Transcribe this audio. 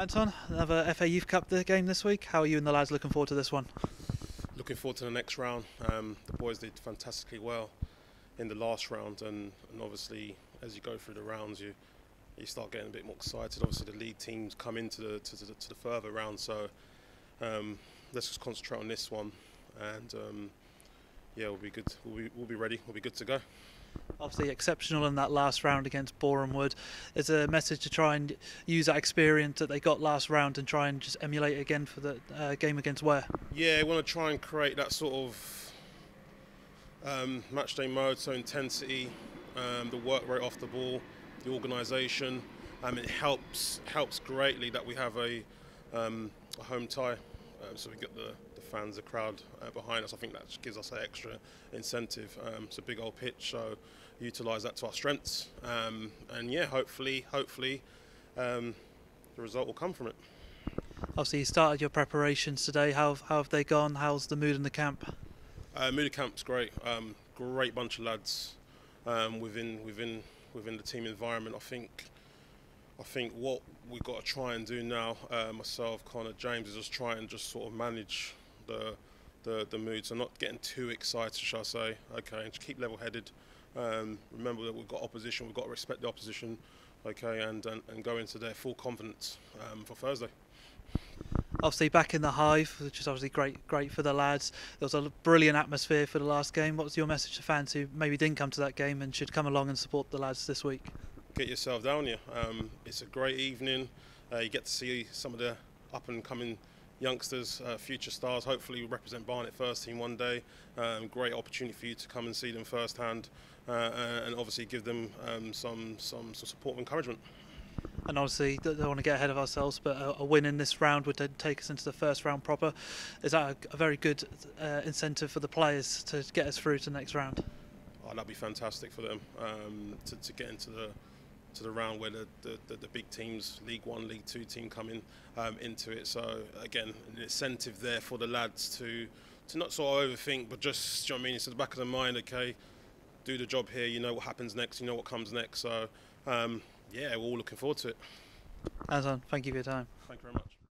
Anton, another FA Youth Cup game this week. How are you and the lads looking forward to this one? Looking forward to the next round. Um, the boys did fantastically well in the last round, and, and obviously as you go through the rounds, you you start getting a bit more excited. Obviously, the league teams come into the to, the, to the further round, so um, let's just concentrate on this one, and um, yeah, we'll be good. We'll be, we'll be ready. We'll be good to go. Obviously, exceptional in that last round against Boreham Wood. Is a message to try and use that experience that they got last round and try and just emulate it again for the uh, game against Ware? Yeah, we want to try and create that sort of um, match day mode, so intensity, um, the work rate off the ball, the organisation. Um, it helps helps greatly that we have a, um, a home tie, um, so we get the, the fans, the crowd uh, behind us. I think that gives us an extra incentive. Um, it's a big old pitch, so utilise that to our strengths, um, and yeah, hopefully, hopefully, um, the result will come from it. Obviously, you started your preparations today. How, how have they gone? How's the mood in the camp? Uh, mood of camp's great. Um, great bunch of lads um, within within within the team environment. I think I think what we've got to try and do now, uh, myself, Connor, James, is just try and just sort of manage the the, the mood. So not getting too excited, shall I say? Okay, and just keep level-headed. Um, remember that we've got opposition. We've got to respect the opposition. Okay, and and, and go into their full confidence um, for Thursday obviously back in the hive, which is obviously great, great for the lads. There was a brilliant atmosphere for the last game. What was your message to fans who maybe didn't come to that game and should come along and support the lads this week? Get yourself down here. Um, it's a great evening. Uh, you get to see some of the up and coming youngsters, uh, future stars. Hopefully, represent Barnet first team one day. Um, great opportunity for you to come and see them firsthand, uh, uh and obviously give them um, some, some some support and encouragement and obviously don't want to get ahead of ourselves, but a, a, win in this round would then take us into the first round proper. Is that a, a very good uh, incentive for the players to get us through to the next round? Oh, that'd be fantastic for them um, to, to, get into the to the round where the, the, the, big teams, League One, League Two team, come in um, into it. So again, an incentive there for the lads to to not sort of overthink, but just you know what I mean, it's the back of the mind. Okay, do the job here. You know what happens next. You know what comes next. So. Um, yeah, we're all looking forward to it. Anton, thank you for your time. Thank you very much.